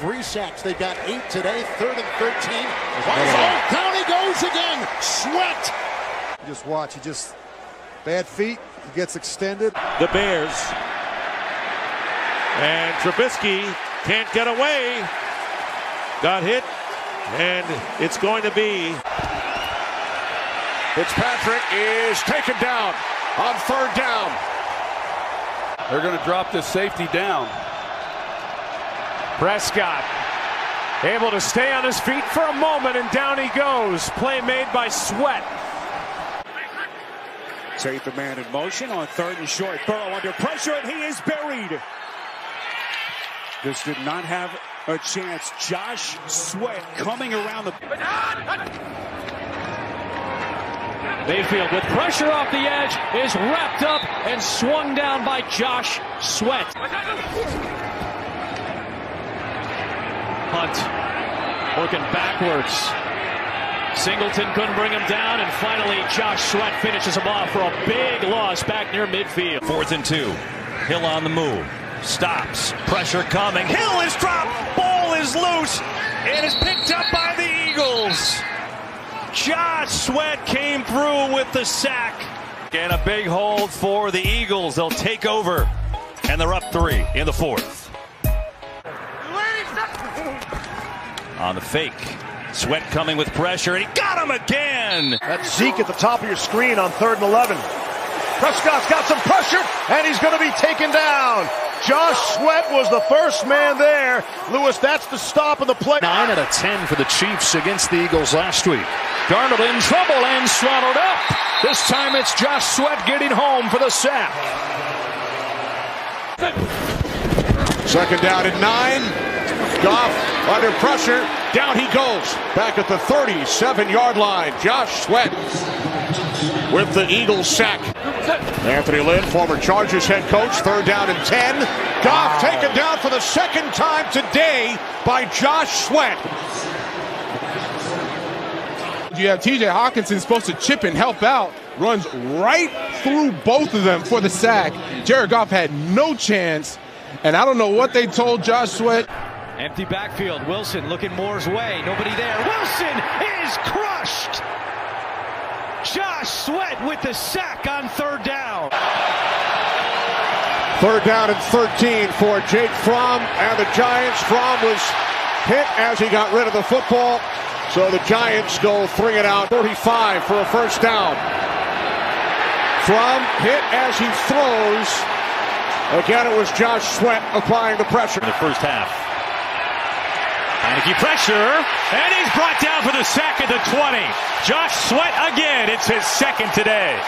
three sacks. They got eight today, third and 13. Oh, down he goes again. Sweat. Just watch. He just bad feet. He gets extended. The Bears. And Trubisky can't get away. Got hit. And it's going to be. Fitzpatrick is taken down on third down. They're going to drop this safety down. Prescott able to stay on his feet for a moment, and down he goes. Play made by Sweat. Take the man in motion on third and short. Burrow under pressure, and he is buried. This did not have a chance. Josh Sweat coming around the. Mayfield with pressure off the edge is wrapped up and swung down by Josh Sweat. Hunt working backwards. Singleton couldn't bring him down, and finally Josh Sweat finishes him off for a big loss back near midfield. Fourth and two. Hill on the move. Stops. Pressure coming. Hill is dropped. Ball is loose. And It is picked up by the Eagles. Josh Sweat came through with the sack. And a big hold for the Eagles. They'll take over. And they're up three in the fourth. On the fake. Sweat coming with pressure, and he got him again. That's Zeke at the top of your screen on third and 11. Prescott's got some pressure, and he's going to be taken down. Josh Sweat was the first man there. Lewis, that's the stop of the play. Nine out of ten for the Chiefs against the Eagles last week. Darnold in trouble and swallowed up. This time it's Josh Sweat getting home for the sack. Second down at nine. Goff under pressure. Down he goes. Back at the 37 yard line. Josh Sweat with the Eagles sack. Anthony Lynn, former Chargers head coach, third down and 10. Goff taken down for the second time today by Josh Sweat. You have TJ Hockenson supposed to chip and help out, runs right through both of them for the sack. Jared Goff had no chance, and I don't know what they told Josh Sweat. Empty backfield. Wilson looking Moore's way. Nobody there. Wilson is crushed. Josh Sweat with the sack on third down. Third down and 13 for Jake Fromm and the Giants. Fromm was hit as he got rid of the football. So the Giants go three and out. 35 for a first down. Fromm hit as he throws. Again, it was Josh Sweat applying the pressure. In the first half. Heinicke pressure, and he's brought down for the sack at the 20. Josh Sweat again. It's his second today.